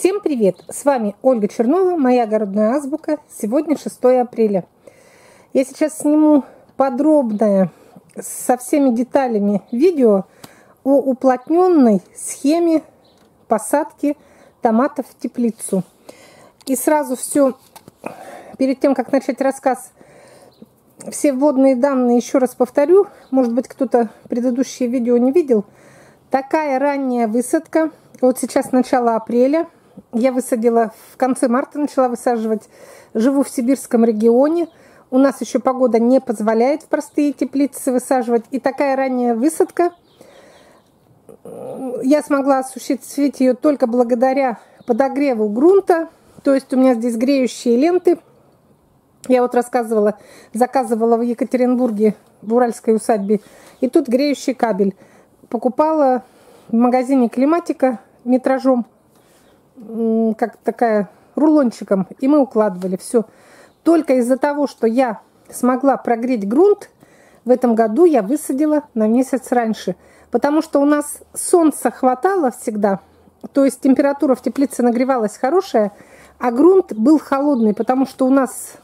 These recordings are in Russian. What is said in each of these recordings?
Всем привет! С вами Ольга Чернова, моя огородная азбука. Сегодня 6 апреля. Я сейчас сниму подробное со всеми деталями видео о уплотненной схеме посадки томатов в теплицу. И сразу все, перед тем, как начать рассказ, все вводные данные еще раз повторю. Может быть, кто-то предыдущее видео не видел. Такая ранняя высадка. Вот сейчас начало апреля. Я высадила в конце марта, начала высаживать. Живу в сибирском регионе. У нас еще погода не позволяет в простые теплицы высаживать. И такая ранняя высадка. Я смогла осуществить ее только благодаря подогреву грунта. То есть у меня здесь греющие ленты я вот рассказывала, заказывала в Екатеринбурге, в Уральской усадьбе, и тут греющий кабель. Покупала в магазине Климатика метражом, как такая, рулончиком, и мы укладывали все. Только из-за того, что я смогла прогреть грунт, в этом году я высадила на месяц раньше. Потому что у нас солнца хватало всегда, то есть температура в теплице нагревалась хорошая, а грунт был холодный, потому что у нас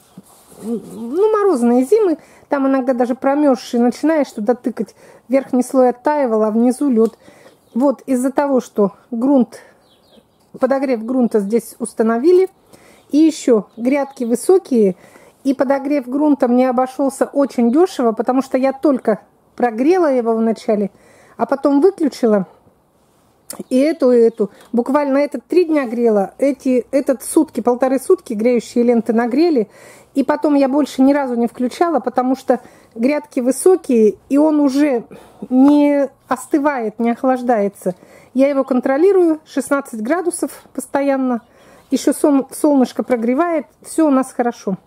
ну, морозные зимы, там иногда даже промерзший, начинаешь туда тыкать, верхний слой оттаивал, а внизу лед. Вот из-за того, что грунт, подогрев грунта здесь установили, и еще грядки высокие, и подогрев грунта мне обошелся очень дешево, потому что я только прогрела его вначале, а потом выключила, и эту, и эту. Буквально этот три дня грела, эти, этот сутки, полторы сутки греющие ленты нагрели, и потом я больше ни разу не включала, потому что грядки высокие, и он уже не остывает, не охлаждается. Я его контролирую, 16 градусов постоянно. Еще солнышко прогревает, все у нас хорошо.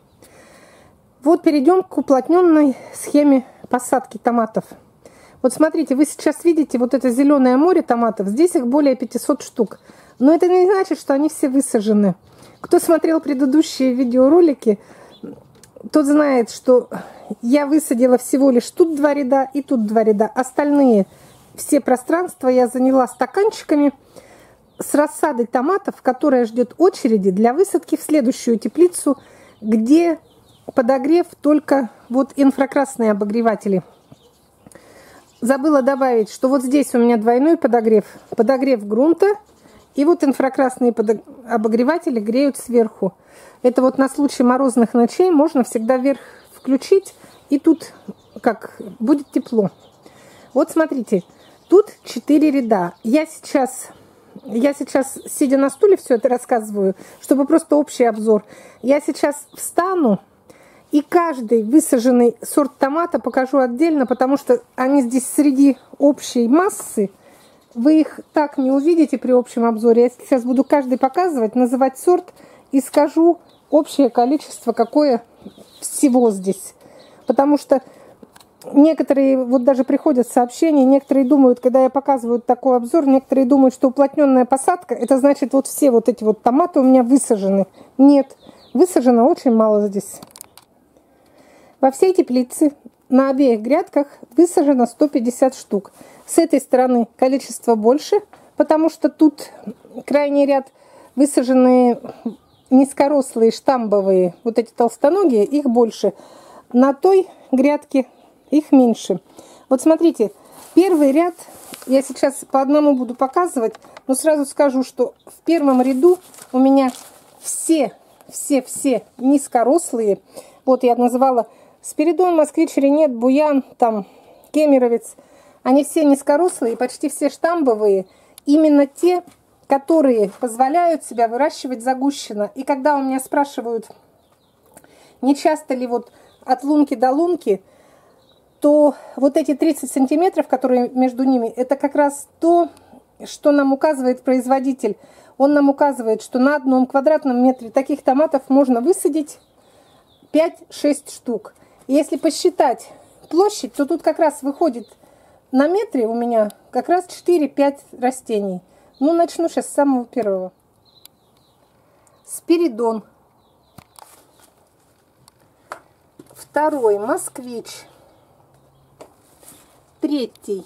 Вот перейдем к уплотненной схеме посадки томатов. Вот смотрите, вы сейчас видите вот это зеленое море томатов. Здесь их более 500 штук. Но это не значит, что они все высажены. Кто смотрел предыдущие видеоролики, тот знает, что я высадила всего лишь тут два ряда и тут два ряда. Остальные все пространства я заняла стаканчиками с рассадой томатов, которая ждет очереди для высадки в следующую теплицу, где подогрев только вот инфракрасные обогреватели. Забыла добавить, что вот здесь у меня двойной подогрев. Подогрев грунта и вот инфракрасные обогреватели греют сверху. Это вот на случай морозных ночей можно всегда вверх включить, и тут как будет тепло. Вот смотрите, тут 4 ряда. Я сейчас, я сейчас, сидя на стуле, все это рассказываю, чтобы просто общий обзор. Я сейчас встану и каждый высаженный сорт томата покажу отдельно, потому что они здесь среди общей массы. Вы их так не увидите при общем обзоре. Я сейчас буду каждый показывать, называть сорт и скажу, общее количество, какое всего здесь. Потому что некоторые, вот даже приходят сообщения, некоторые думают, когда я показываю такой обзор, некоторые думают, что уплотненная посадка, это значит вот все вот эти вот томаты у меня высажены. Нет, высажено очень мало здесь. Во всей теплице на обеих грядках высажено 150 штук. С этой стороны количество больше, потому что тут крайний ряд высаженные низкорослые штамбовые, вот эти толстоногие, их больше. На той грядке их меньше. Вот смотрите, первый ряд, я сейчас по одному буду показывать, но сразу скажу, что в первом ряду у меня все, все, все низкорослые. Вот я называла Спиридон, Москвич, Ренет, Буян, там, Кемеровец. Они все низкорослые, почти все штамбовые. Именно те, которые позволяют себя выращивать загущенно. И когда у меня спрашивают, не часто ли вот от лунки до лунки, то вот эти 30 сантиметров, которые между ними, это как раз то, что нам указывает производитель. Он нам указывает, что на одном квадратном метре таких томатов можно высадить 5-6 штук. И если посчитать площадь, то тут как раз выходит на метре у меня как раз 4-5 растений. Ну, начну сейчас с самого первого. Спиридон. Второй москвич. Третий.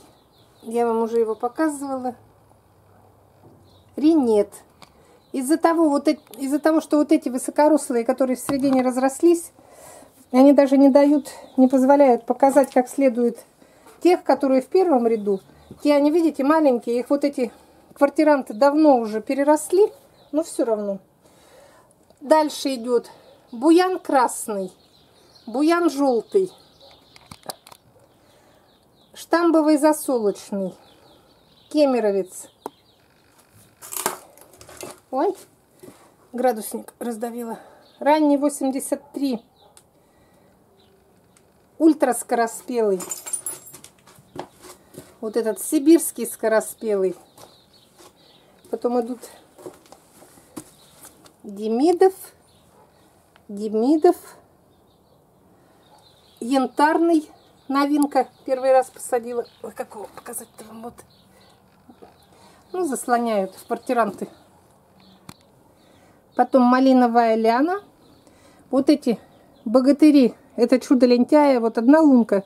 Я вам уже его показывала. Ринет. Из-за того, вот, из-за того, что вот эти высокорослые, которые в середине разрослись, они даже не дают, не позволяют показать как следует тех, которые в первом ряду. Те, они, видите, маленькие, их вот эти квартиранты давно уже переросли, но все равно. Дальше идет буян красный, буян желтый, штамбовый засолочный, кемеровец. Ой, градусник раздавила. Ранний 83. Ультраскороспелый. Вот этот сибирский скороспелый. Потом идут Демидов, Демидов, янтарный, новинка, первый раз посадила. Ой, как его показать-то вам вот. Ну, заслоняют квартиранты. Потом малиновая ляна. Вот эти богатыри. Это чудо лентяя, вот одна лунка.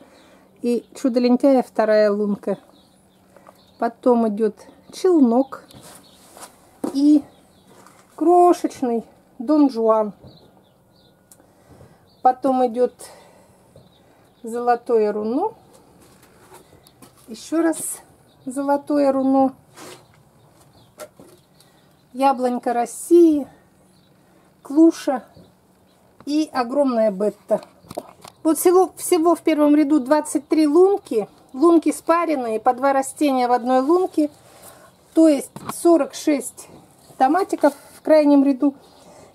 И чудо лентяя вторая лунка. Потом идет челнок. И крошечный Дон Жуан. Потом идет золотое руно. Еще раз золотое руно. Яблонька России. Клуша и огромная бетта. Вот всего, всего в первом ряду 23 лунки. Лунки спаренные, по два растения в одной лунке. То есть 46 томатиков в крайнем ряду.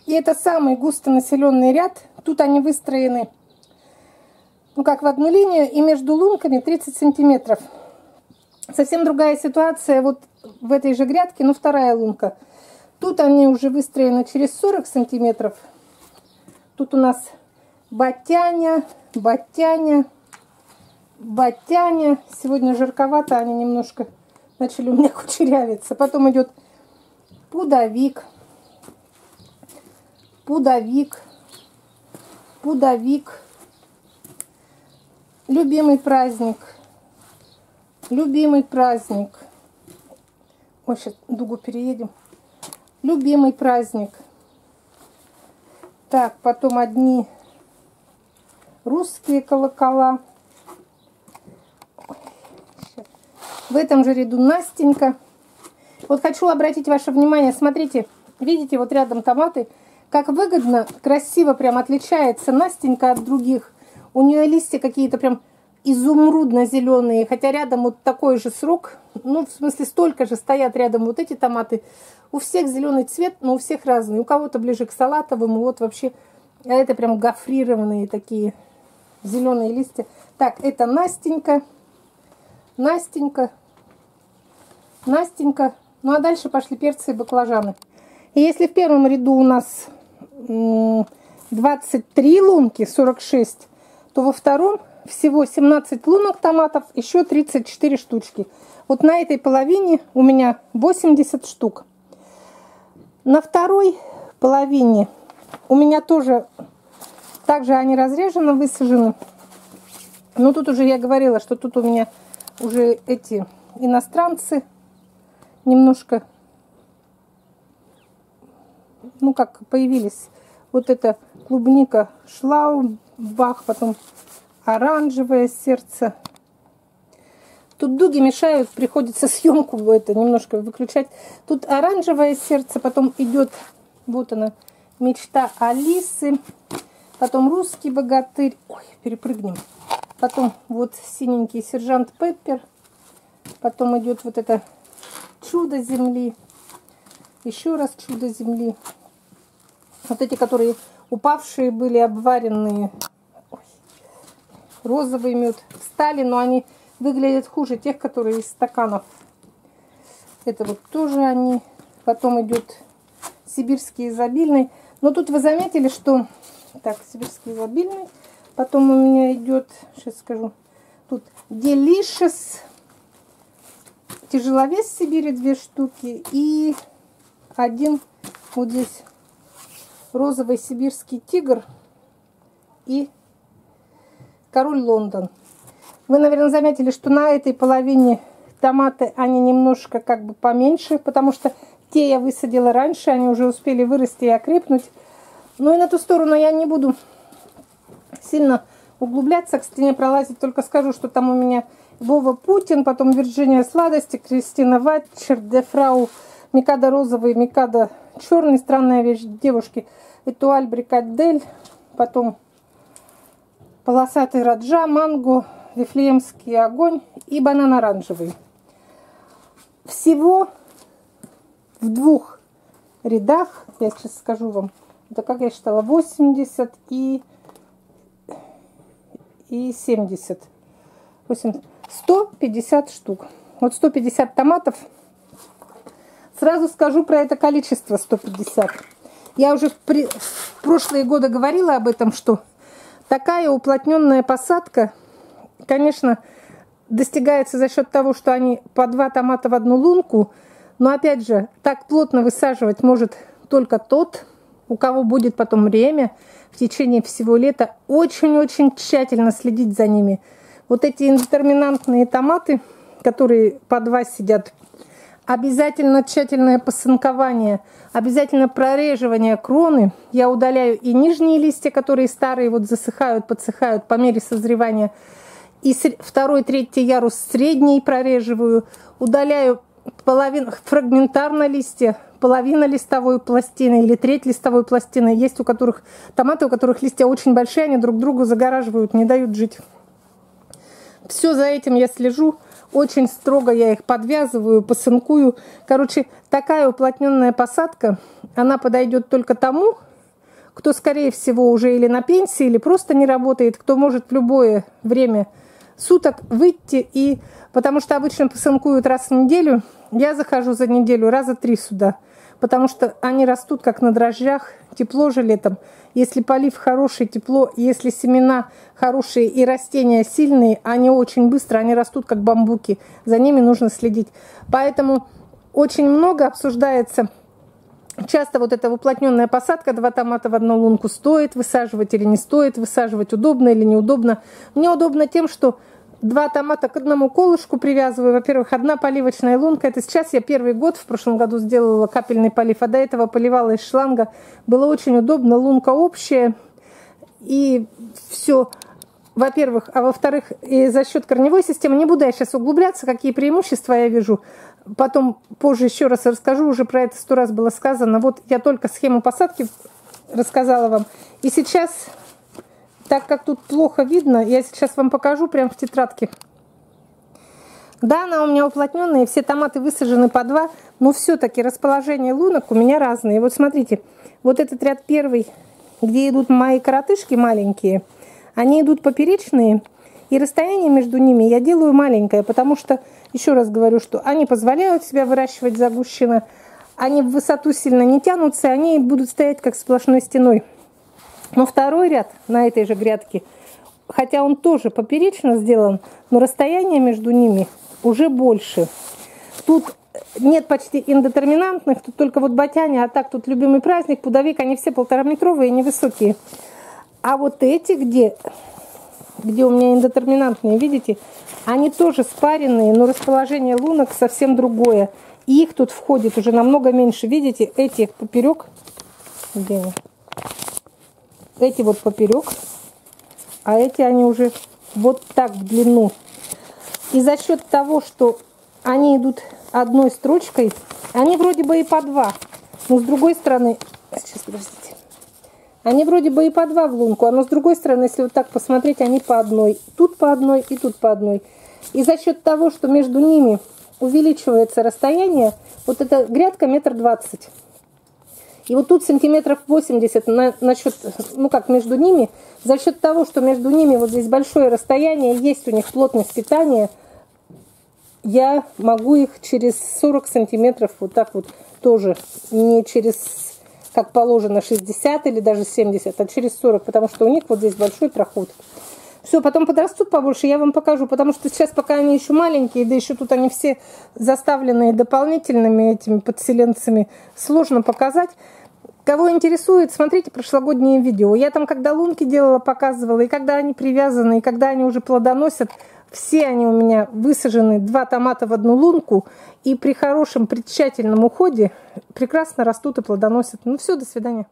И это самый густонаселенный ряд. Тут они выстроены, ну как в одну линию, и между лунками 30 сантиметров. Совсем другая ситуация вот в этой же грядке, но вторая лунка. Тут они уже выстроены через 40 сантиметров. Тут у нас батяня, батяня, батяня. Сегодня жарковато, они немножко начали у меня кучерявиться. Потом идет пудовик, пудовик, пудовик, любимый праздник, любимый праздник. Ой, сейчас дугу переедем. Любимый праздник. Так, потом одни русские колокола. В этом же ряду Настенька. Вот хочу обратить ваше внимание, смотрите, видите, вот рядом томаты, как выгодно, красиво прям отличается Настенька от других. У нее листья какие-то прям изумрудно-зеленые, хотя рядом вот такой же срок, ну, в смысле, столько же стоят рядом вот эти томаты. У всех зеленый цвет, но у всех разный. У кого-то ближе к салатовому, вот вообще, а это прям гофрированные такие зеленые листья. Так, это Настенька, Настенька, Настенька, ну а дальше пошли перцы и баклажаны. И если в первом ряду у нас 23 лунки, 46, то во втором всего 17 лунок томатов, еще 34 штучки. Вот на этой половине у меня 80 штук. На второй половине у меня тоже, также они разрежены, высажены. Но тут уже я говорила, что тут у меня уже эти иностранцы немножко, ну как появились, вот эта клубника Шлаубах, потом оранжевое сердце. Тут дуги мешают, приходится съемку это немножко выключать. Тут оранжевое сердце, потом идет, вот она, мечта Алисы, потом русский богатырь, ой, перепрыгнем. Потом вот синенький сержант Пеппер, потом идет вот это чудо земли. Еще раз чудо земли. Вот эти, которые упавшие были, обваренные. Розовый мед. Встали, но они выглядят хуже тех, которые из стаканов. Это вот тоже они. Потом идет сибирский изобильный. Но тут вы заметили, что... Так, сибирский изобильный. Потом у меня идет, сейчас скажу, тут Delicious тяжеловес Сибири две штуки и один вот здесь розовый сибирский тигр и король Лондон. Вы, наверное, заметили, что на этой половине томаты, они немножко как бы поменьше, потому что те я высадила раньше, они уже успели вырасти и окрепнуть. Ну и на ту сторону я не буду сильно углубляться, к стене пролазить, только скажу, что там у меня Вова Путин, потом Вирджиния Сладости, Кристина Ватчер, Дефрау, Микада Розовый, Микада Черный, странная вещь девушки, Этуаль Брикадель, потом Полосатый Раджа, Манго, Вифлеемский огонь и банан оранжевый. Всего в двух рядах, я сейчас скажу вам, это как я считала, 80 и, и 70. 80, 150 штук. Вот 150 томатов. Сразу скажу про это количество 150. Я уже в, при, в прошлые годы говорила об этом, что такая уплотненная посадка, конечно, достигается за счет того, что они по два томата в одну лунку, но опять же, так плотно высаживать может только тот, у кого будет потом время в течение всего лета очень-очень тщательно следить за ними. Вот эти индетерминантные томаты, которые по два сидят, обязательно тщательное посынкование, обязательно прореживание кроны. Я удаляю и нижние листья, которые старые вот засыхают, подсыхают по мере созревания. И второй, третий ярус средний прореживаю. Удаляю половину, фрагментарно листья, половина листовой пластины или треть листовой пластины. Есть у которых томаты, у которых листья очень большие, они друг другу загораживают, не дают жить. Все за этим я слежу. Очень строго я их подвязываю, посынкую. Короче, такая уплотненная посадка, она подойдет только тому, кто, скорее всего, уже или на пенсии, или просто не работает, кто может в любое время суток выйти и... Потому что обычно посынкуют раз в неделю. Я захожу за неделю раза три сюда – потому что они растут как на дрожжах, тепло же летом. Если полив хороший, тепло, если семена хорошие и растения сильные, они очень быстро, они растут как бамбуки, за ними нужно следить. Поэтому очень много обсуждается Часто вот эта уплотненная посадка, два томата в одну лунку стоит высаживать или не стоит высаживать, удобно или неудобно. Мне удобно тем, что два томата к одному колышку привязываю. Во-первых, одна поливочная лунка. Это сейчас я первый год в прошлом году сделала капельный полив, а до этого поливала из шланга. Было очень удобно. Лунка общая. И все во-первых, а во-вторых, за счет корневой системы, не буду я сейчас углубляться, какие преимущества я вижу, потом позже еще раз расскажу, уже про это сто раз было сказано. Вот я только схему посадки рассказала вам. И сейчас так как тут плохо видно, я сейчас вам покажу прямо в тетрадке. Да, она у меня уплотненная, все томаты высажены по два, но все-таки расположение лунок у меня разные. Вот смотрите, вот этот ряд первый, где идут мои коротышки маленькие, они идут поперечные, и расстояние между ними я делаю маленькое, потому что, еще раз говорю, что они позволяют себя выращивать загущенно, они в высоту сильно не тянутся, они будут стоять как сплошной стеной. Но второй ряд на этой же грядке, хотя он тоже поперечно сделан, но расстояние между ними уже больше. Тут нет почти индетерминантных, тут только вот батяне, а так тут любимый праздник, пудовик, они все полтораметровые и невысокие. А вот эти, где, где у меня индетерминантные, видите, они тоже спаренные, но расположение лунок совсем другое. И их тут входит уже намного меньше. Видите, эти поперек, где они? Эти вот поперек, а эти они уже вот так в длину. И за счет того, что они идут одной строчкой, они вроде бы и по два, но с другой стороны, сейчас подождите, они вроде бы и по два в лунку, а но с другой стороны, если вот так посмотреть, они по одной. Тут по одной и тут по одной. И за счет того, что между ними увеличивается расстояние, вот эта грядка метр двадцать. И вот тут сантиметров 80 на, насчет, ну как между ними, за счет того, что между ними вот здесь большое расстояние, есть у них плотность питания, я могу их через 40 сантиметров вот так вот тоже, не через, как положено, 60 или даже 70, а через 40, потому что у них вот здесь большой проход. Все, потом подрастут побольше, я вам покажу, потому что сейчас пока они еще маленькие, да еще тут они все заставленные дополнительными этими подселенцами, сложно показать. Кого интересует, смотрите прошлогодние видео. Я там, когда лунки делала, показывала, и когда они привязаны, и когда они уже плодоносят, Все они у меня высажены, два томата в одну лунку, и при хорошем, при тщательном уходе прекрасно растут и плодоносят. Ну все, до свидания.